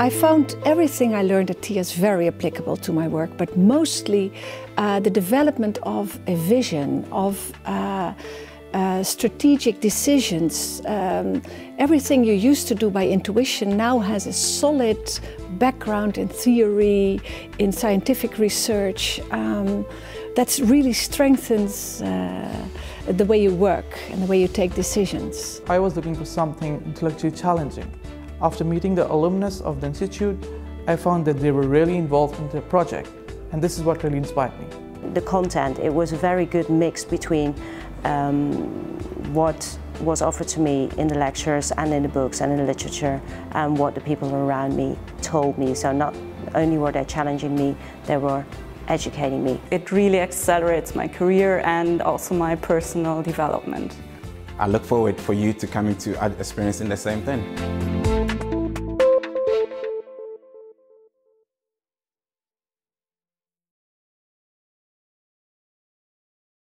I found everything I learned at TIAS very applicable to my work, but mostly uh, the development of a vision, of uh, uh, strategic decisions. Um, everything you used to do by intuition now has a solid background in theory, in scientific research. Um, that really strengthens uh, the way you work and the way you take decisions. I was looking for something intellectually challenging. After meeting the alumnus of the Institute, I found that they were really involved in the project, and this is what really inspired me. The content, it was a very good mix between um, what was offered to me in the lectures and in the books and in the literature and what the people around me told me. So not only were they challenging me, they were educating me. It really accelerates my career and also my personal development. I look forward for you to coming to experience in the same thing.